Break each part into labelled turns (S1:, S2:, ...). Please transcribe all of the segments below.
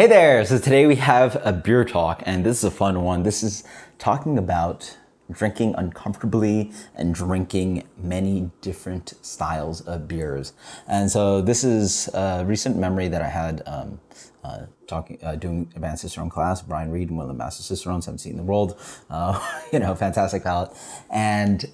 S1: Hey there! So today we have a beer talk, and this is a fun one. This is talking about drinking uncomfortably and drinking many different styles of beers. And so this is a recent memory that I had um, uh, talking, uh, doing advanced cicerone class. Brian Reed, one of the master cicerones I've seen in the world. Uh, you know, fantastic palate. And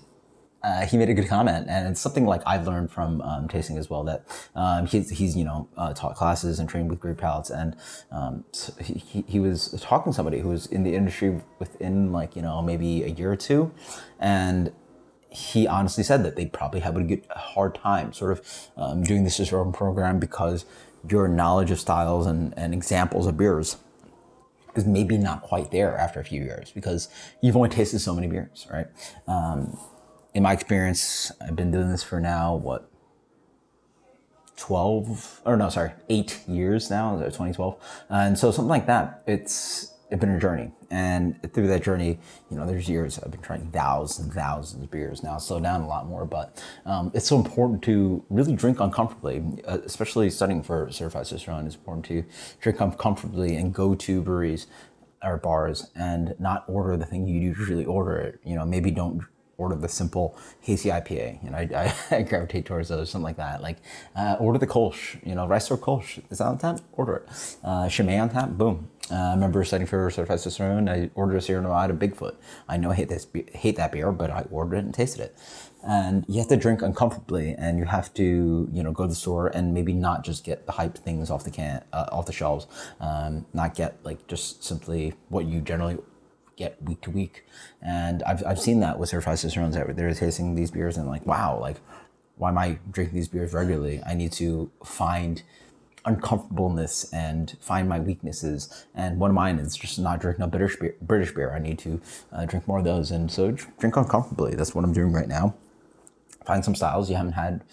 S1: uh, he made a good comment, and it's something like I've learned from um, tasting as well. That um, he's, he's you know uh, taught classes and trained with great palates, and um, so he, he was talking to somebody who was in the industry within like you know maybe a year or two, and he honestly said that they probably have a good hard time sort of um, doing the Cicerone program because your knowledge of styles and, and examples of beers is maybe not quite there after a few years because you've only tasted so many beers, right? Um, in my experience, I've been doing this for now, what, 12, or no, sorry, eight years now, 2012. And so something like that, it's, it's been a journey. And through that journey, you know, there's years I've been trying thousands and thousands of beers now, slow down a lot more, but um, it's so important to really drink uncomfortably, uh, especially studying for Certified Cicerone. It's important to drink uncomfortably and go to breweries or bars and not order the thing you usually order. You know, maybe don't order the simple hazy IPA. You know, I, I, gravitate towards those, something like that. Like, uh, order the Kolsch, you know, Reissdorf Kolsch. Is that on tap? Order it. Uh, Chimay on tap? Boom. Uh, I remember studying for Certified Cicerone. I ordered a Sierra Nevada Bigfoot. I know I hate, this, hate that beer, but I ordered it and tasted it. And you have to drink uncomfortably, and you have to, you know, go to the store and maybe not just get the hype things off the can, uh, off the shelves. Um, not get like just simply what you generally get week to week. And I've, I've seen that with certified cicerones that they're tasting these beers and like, wow, like, why am I drinking these beers regularly? I need to find uncomfortableness and find my weaknesses. And one of mine is just not drinking a British beer. British beer. I need to uh, drink more of those. And so drink uncomfortably. That's what I'm doing right now. Find some styles you haven't had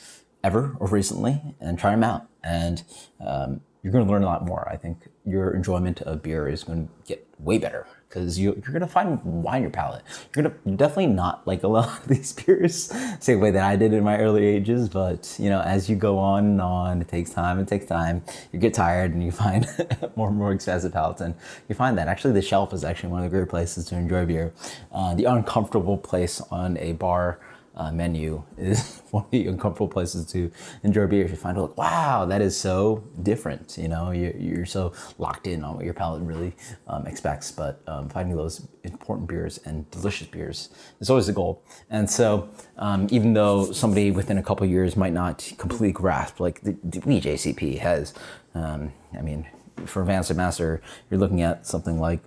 S1: ever or recently and try them out. And um, you're going to learn a lot more. I think your enjoyment of beer is going to get way better because you, you're gonna find wine your palate. You're gonna definitely not like a lot of these beers, same way that I did in my early ages. But you know, as you go on and on, it takes time. It takes time. You get tired and you find more and more expensive palates, and you find that actually the shelf is actually one of the great places to enjoy beer. Uh, the uncomfortable place on a bar uh, menu is one of the uncomfortable places to enjoy beer. You find like, wow, that is so different. You know, you're, you're so locked in on what your palate really um, expects. But um, finding those important beers and delicious beers is always the goal. And so, um, even though somebody within a couple years might not completely grasp, like the, the BJCP has, um, I mean, for advanced master, you're looking at something like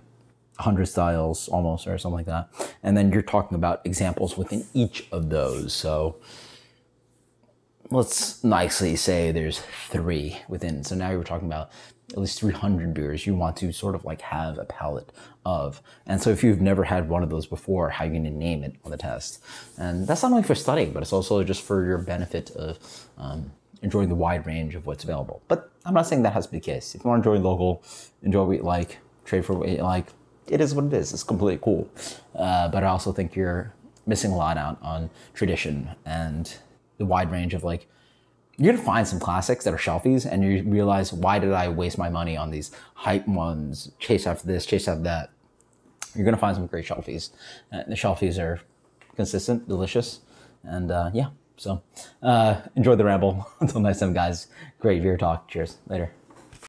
S1: 100 styles almost or something like that. And then you're talking about examples within each of those. So let's nicely say there's three within. So now you're talking about at least 300 beers you want to sort of like have a palette of. And so if you've never had one of those before, how are you going to name it on the test? And that's not only for studying, but it's also just for your benefit of um, enjoying the wide range of what's available. But I'm not saying that has to be the case. If you want to enjoy local, enjoy what you like, trade for what you like, it is what it is. It's completely cool. Uh, but I also think you're missing a lot out on tradition and the wide range of like, you're gonna find some classics that are shelfies and you realize, why did I waste my money on these hype ones? Chase after this, chase after that. You're gonna find some great shelfies. Uh, the shelfies are consistent, delicious, and uh, yeah. So uh, enjoy the ramble. Until next time, guys. Great beer talk. Cheers. Later.